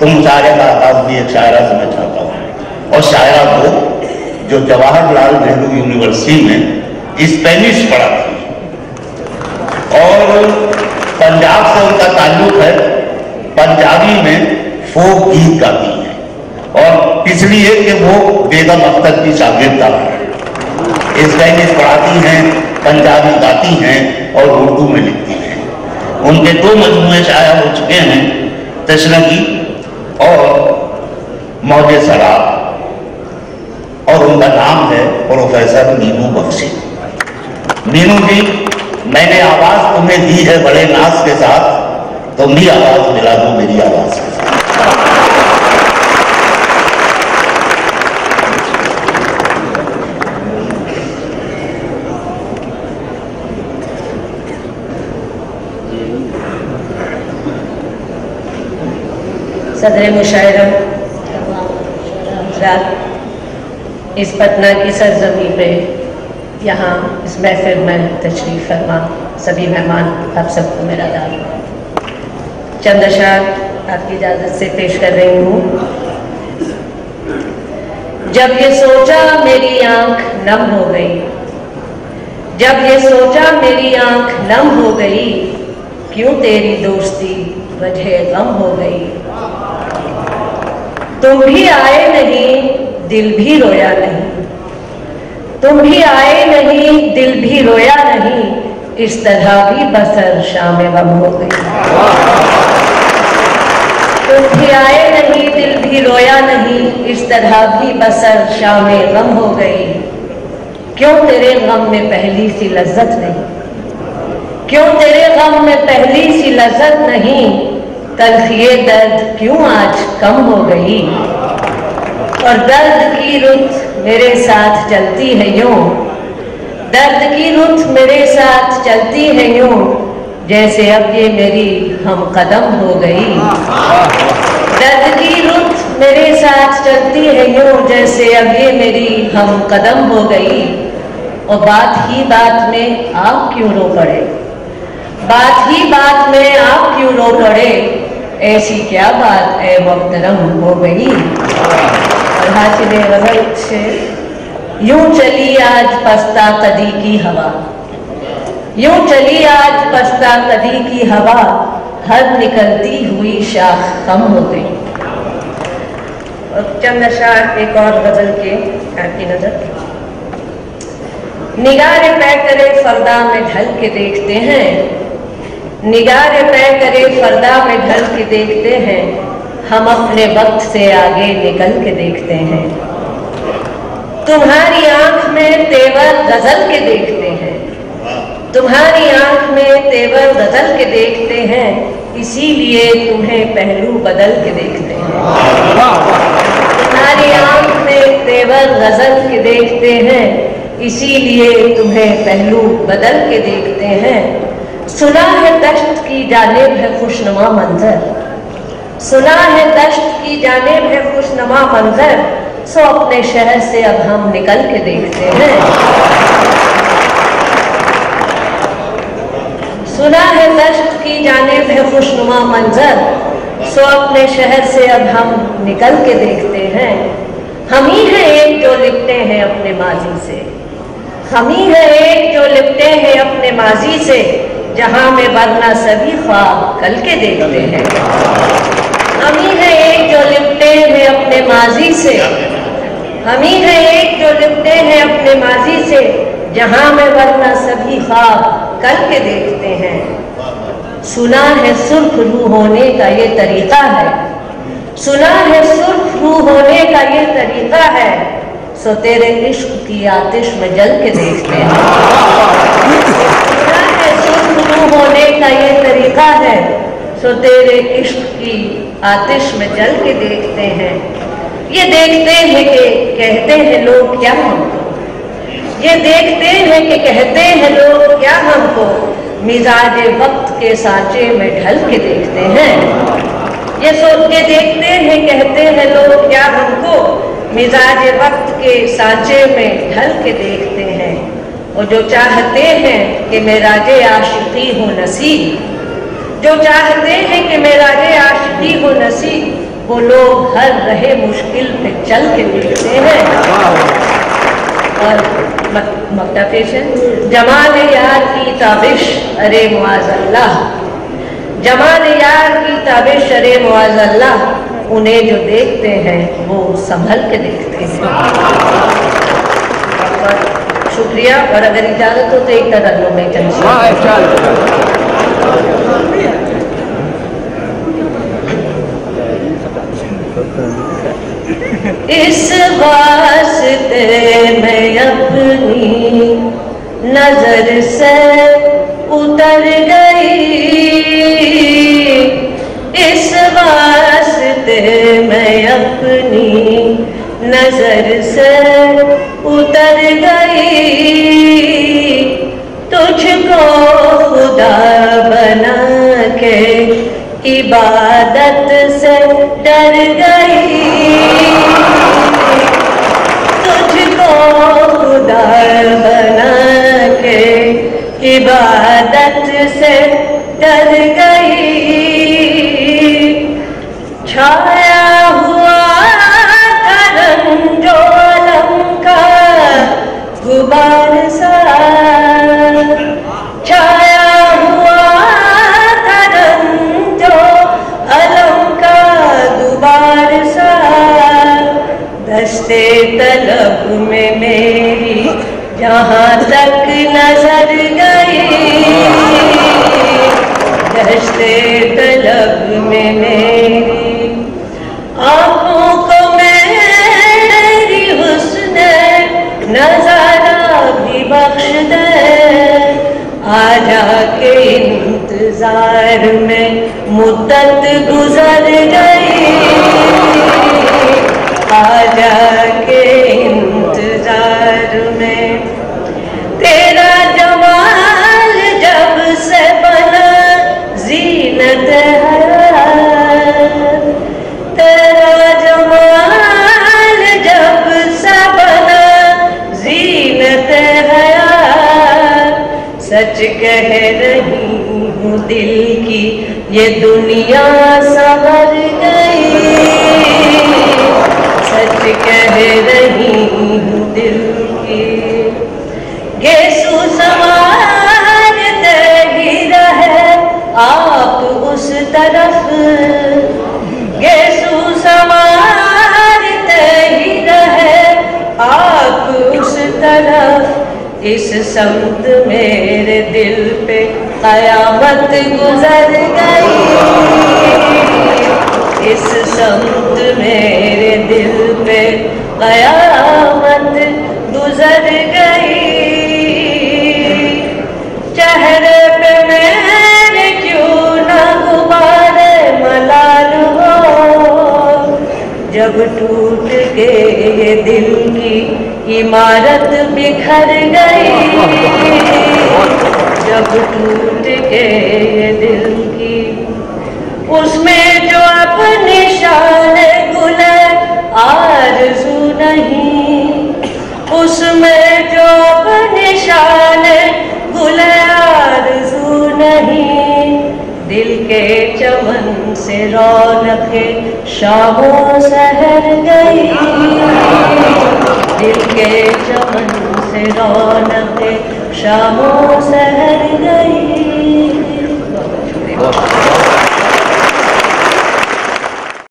तुम शायरा का आगाज़ भी एक शायरा से मैं चाहता हूँ। और शायरा को जो जवाहरलाल नेहरू यूनिवर्सिटी में स्पेनिश पढ़ा थी। और पंजाब से उनका ताल्लुक है, पंजाबी में फोक गीत गाती है। और पिछड़ी है कि वो बेगम अख्तर की शागिर्दा है। स्पेनिश पढ़ाती हैं, पंजाबी गाती हैं और उर्दू में लिखती हैं। उनके दो मजमूए शाया हो चुके हैं, तशनगी और मौजे सराब और उनका नाम है प्रोफेसर मीनू बख्शी। मीनू जी, मैंने आवाज़ तुम्हें दी है बड़े नाश के साथ, तुम भी आवाज़ मिला दो, मेरी आवाज़। सदर मुशायरा इस पटना की सरजमी पे। यहाँ इस महफिल में तशरीफ़ फरमा। सभी मेहमान, आप सबको मेरा दार चंद अशार, आपकी इजाज़त से पेश कर रही हूँ। जब ये सोचा मेरी आँख नम हो गई, जब ये सोचा मेरी आँख नम हो गई, क्यों तेरी दोस्ती वजह गम हो गई? तुम भी आए नहीं, दिल भी रोया नहीं। तुम भी आए नहीं, दिल भी रोया नहीं, इस तरह भी बसर शाम गम हो गई। तुम भी आए नहीं, दिल भी रोया नहीं, इस तरह भी बसर शाम गम हो गई। क्यों तेरे गम में पहली सी लज्जत नहीं? क्यों तेरे गम में पहली सी लज्जत नहीं? तलखिए दर्द क्यों आज कम हो गई? और दर्द की रुत मेरे साथ चलती है यूँ। दर्द की रुत मेरे साथ चलती है यूँ, जैसे अब ये मेरी हम कदम हो गई। दर्द की रुत मेरे साथ चलती है यूँ, जैसे अब ये मेरी हम कदम हो गई। और बात ही बात में आप क्यों रो पड़े? बात ही बात में आप क्यों रो पड़े? ऐसी क्या बात ए मोहतरम हो गई? और यूँ चली आज पस्ता कदी की हवा। यूँ चली आज पस्ता कदी की हवा हर निकलती हुई शाख कम हो गई। चंद एक और गज़ल के आपकी नज़र। निगारे पै करे फरदा में ढल के देखते हैं निगारे तय करे, पर्दा में ढल के देखते हैं। हम अपने वक्त से आगे निकल के देखते हैं। तुम्हारी आँख में तेवर गज़ल के देखते हैं। तुम्हारी आँख में तेवर गज़ल के देखते हैं। इसीलिए तुम्हें पहलू बदल के देखते हैं। तुम्हारी आँख में तेवर गज़ल के देखते हैं। इसीलिए तुम्हें पहलू बदल के देखते हैं। सुना है दश्त की जानेब है खुशनुमा मंजर। सुना है दश्त की जानेब है खुशनुमा मंजर, सो अपने शहर से अब हम निकल के देखते हैं। सुना है दश्त की जानेब है खुशनुमा मंजर, सो अपने शहर से अब हम निकल के देखते हैं। हम ही हैं एक जो लिपटे हैं अपने माजी से। हम ही हैं एक जो लिपटे हैं अपने माजी से। जहाँ में वरना सभी ख्वाब कल के देखते हैं। हम ही हैं एक जो लिपटे हैं अपने माजी से। हम ही हैं एक जो लिपटे हैं अपने माजी से, जहाँ में वरना सभी ख्वाब कल के देखते हैं। सुना है सुर्ख रू होने का ये तरीका है। सुना है सुर्ख रू होने का ये तरीका है। सो तेरे इश्क की आतिश में जल के देखते है। रूह होने का ये तरीका है। सो तेरे इश्क की आतिश में जल के देखते हैं। ये देखते हैं कि कहते हैं लोग क्या हमको? ये देखते हैं कि कहते हैं लोग क्या हमको? मिजाज वक्त के सांचे में ढल के देखते हैं। ये सोच के देखते हैं, कहते हैं लोग क्या हमको? मिजाज वक्त के सांचे में ढल के देखते हैं। और जो चाहते हैं कि मेराजे आशिकी हो नसीब, जो चाहते हैं कि मेराजे आशिकी हो नसीब, वो लोग हर रहे मुश्किल पे चल के देखते हैं। और जमाल यार की ताबिश, अरे मुआज अल्लाह। जमाल यार की ताबिश, अरे मुआज अल्लाह। उन्हें जो देखते हैं, वो संभल के देखते हैं। शुक्रिया और अगर इजाज़त हो तो एक तरह में चल। इस वास्ते मैं अपनी नज़र से उतर गई। इस वास्ते मैं अपनी नज़र से इबादत से डर गई। दस्ते तलब में मेरी, जहाँ तक नज़र गई। दस्ते तलब में मेरी, आँखों को मेरी हुस्न नज़ारा भी बख्श दे आजा के इंतज़ार में मुद्दत गुजर गई सच कह रही हूँ दिल की, ये दुनिया संवर गई सच कह रही हूँ दिल की गेसु संवारते ही रहे आप उस तरफ़। गेसु संवारते ही रहे आप उस तरफ़। इस शब्द मेरे दिल पे कयामत गुजर गई। इस शब्द मेरे दिल पे कयामत गुजर गई। इमारत बिखर गई। जब टूट गए दिल की उसमें से रौनक शामों सहर गई। दिल के चमन से रौनक शामों सहर गई।